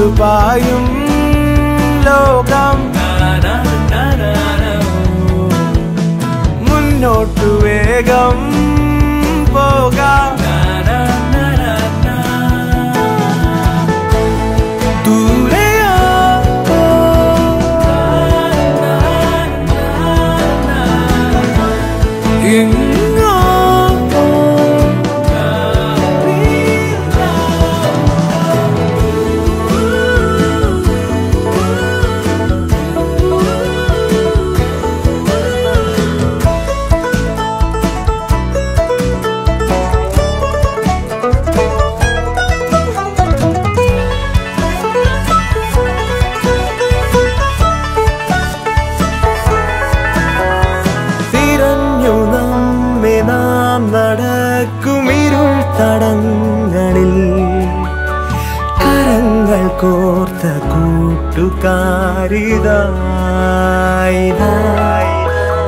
പായും ലോകം മുന്നോട്ടു വേഗം തടങ്ങളിൽ കരങ്ങൾ കോർത്ത കൂട്ടുകാരിതായി.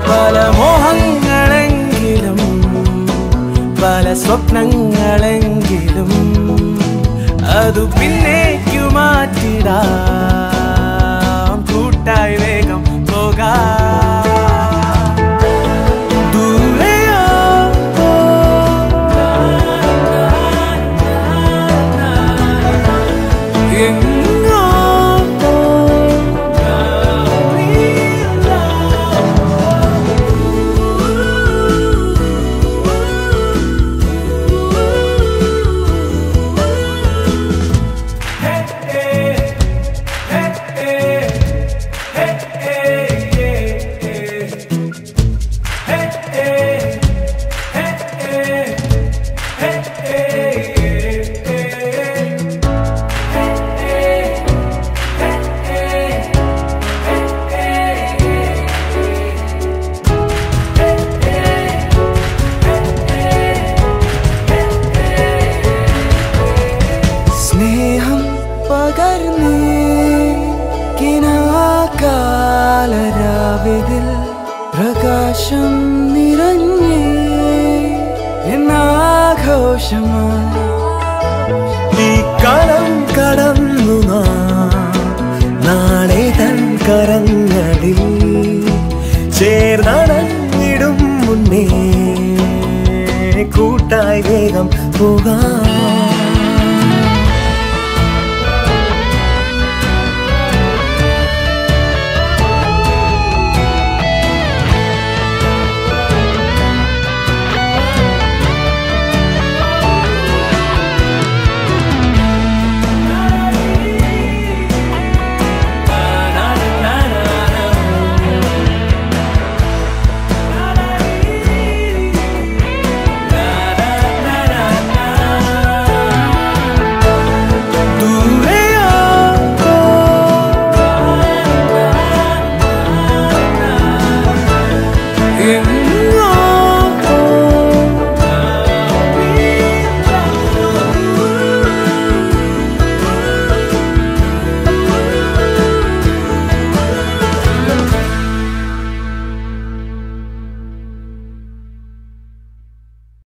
പല മോഹങ്ങളെങ്കിലും പല സ്വപ്നങ്ങളെങ്കിലും അതു പിന്നേക്കു മാറ്റിടാം. കൂട്ടായി വേഗം പോകാം. പകർന്ന് കിനാകാലരാവിതിൽ പ്രകാശം നിറഞ്ഞ് എന്നാഘോഷമാണ് ഈ കളം കടന്നു നാളെ തൻ കരങ്ങളിൽ ചേർന്നടഞ്ഞിടും മുന്നേ. കൂട്ടായി വേഗം പോകാം.